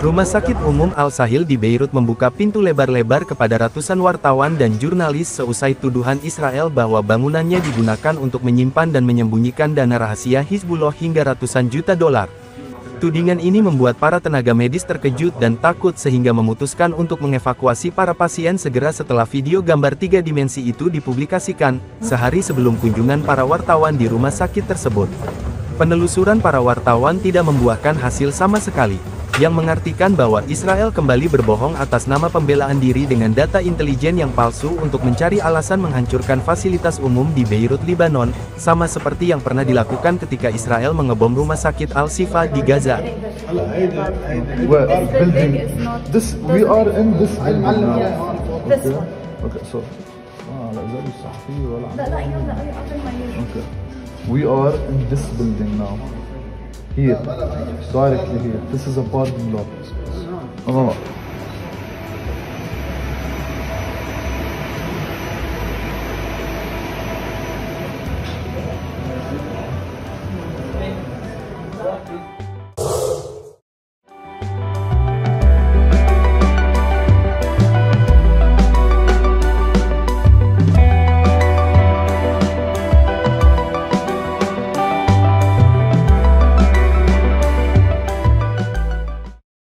Rumah Sakit Umum Al-Sahil di Beirut membuka pintu lebar-lebar kepada ratusan wartawan dan jurnalis seusai tuduhan Israel bahwa bangunannya digunakan untuk menyimpan dan menyembunyikan dana rahasia Hizbullah hingga ratusan juta dolar. Tudingan ini membuat para tenaga medis terkejut dan takut sehingga memutuskan untuk mengevakuasi para pasien segera setelah video gambar tiga dimensi itu dipublikasikan, sehari sebelum kunjungan para wartawan di rumah sakit tersebut. Penelusuran para wartawan tidak membuahkan hasil sama sekali yang mengartikan bahwa Israel kembali berbohong atas nama pembelaan diri dengan data intelijen yang palsu untuk mencari alasan menghancurkan fasilitas umum di Beirut, Lebanon, sama seperti yang pernah dilakukan ketika Israel mengebom rumah sakit Al-Shifa di Gaza. We are in this building now. Here. Directly here. This is a parking lot. Oh.